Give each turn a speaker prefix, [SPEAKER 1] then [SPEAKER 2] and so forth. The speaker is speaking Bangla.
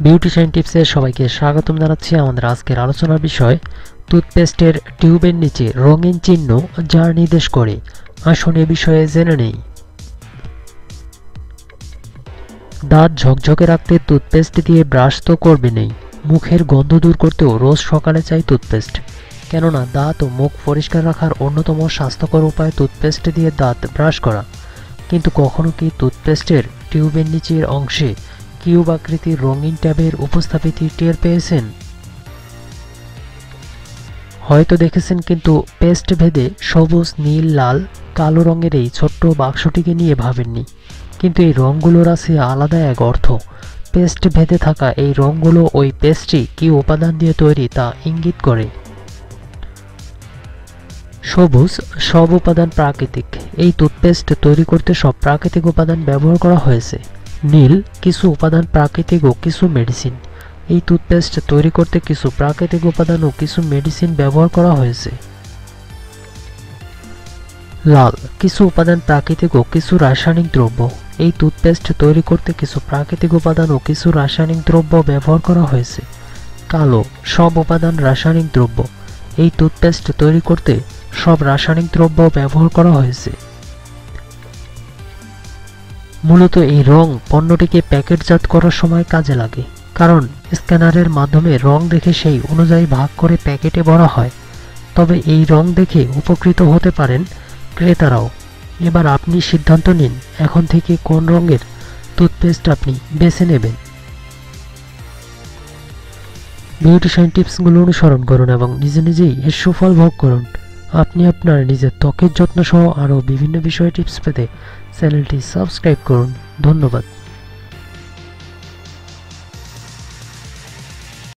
[SPEAKER 1] বিউটিশিয়ান টিপসে সবাইকে স্বাগতম জানাচ্ছি আমাদের আজকের আলোচনার বিষয় টুথপেস্টের টিউবের নিচে রঙিন চিহ্ন যার নির্দেশ করে। আসুন এ বিষয়ে জেনে নেই। দাঁত ঝকঝকে রাখতে টুথপেস্ট দিয়ে ব্রাশ তো করবে নেই। মুখের গন্ধ দূর করতেও রোজ সকালে চাই টুথপেস্ট কেননা দাঁত ও মুখ পরিষ্কার রাখার অন্যতম স্বাস্থ্যকর উপায় টুথপেস্ট দিয়ে দাঁত ব্রাশ করা। কিন্তু কখনো কি টুথপেস্টের টিউবের নিচের অংশে কিউব আকৃতির রঙিন ট্যাবের উপস্থাপিত টের পেয়েছেন? হয়তো দেখেছেন কিন্তু পেস্ট ভেদে সবুজ, নীল, লাল, কালো রঙের এই ছোট্ট বাক্সটিকে নিয়ে ভাবেননি। কিন্তু এই রঙগুলোর আছে আলাদা এক অর্থ। পেস্ট ভেদে থাকা এই রঙগুলো ওই পেস্টটি কী উপাদান দিয়ে তৈরি তা ইঙ্গিত করে। সবুজ, সব উপাদান প্রাকৃতিক। এই টুথপেস্ট তৈরি করতে সব প্রাকৃতিক উপাদান ব্যবহার করা হয়েছে। নীল, কিছু উপাদান প্রাকৃতিক ও কিছু মেডিসিন। এই টুথপেস্ট তৈরি করতে কিছু প্রাকৃতিক উপাদান ও কিছু মেডিসিন ব্যবহার করা হয়েছে। লাল, কিছু উপাদান প্রাকৃতিক ও কিছু রাসায়নিক দ্রব্য। এই টুথপেস্ট তৈরি করতে কিছু প্রাকৃতিক উপাদান ও কিছু রাসায়নিক দ্রব্য ব্যবহার করা হয়েছে। কালো, সব উপাদান রাসায়নিক দ্রব্য। এই টুথপেস্ট তৈরি করতে সব রাসায়নিক দ্রব্য ব্যবহার করা হয়েছে। মূলত এই রং পণ্যটিকে প্যাকেটজাত করার সময় কাজে লাগে, কারণ স্ক্যানারের মাধ্যমে রং দেখে সেই অনুযায়ী ভাগ করে প্যাকেটে ভরা হয়। তবে এই রং দেখে উপকৃত হতে পারেন ক্রেতারাও। এবার আপনি সিদ্ধান্ত নিন এখন থেকে কোন রঙের টুথপেস্ট আপনি বেছে নেবেন। বিউটিশিয়ান টিপসগুলো অনুসরণ করুন এবং নিজে নিজেই এর সুফল ভোগ করুন। আপনি আপনার নিজের ত্বকের যত্ন সহ আরও বিভিন্ন বিষয়ে টিপস পেতে চ্যানেলটি সাবস্ক্রাইব করুন। ধন্যবাদ।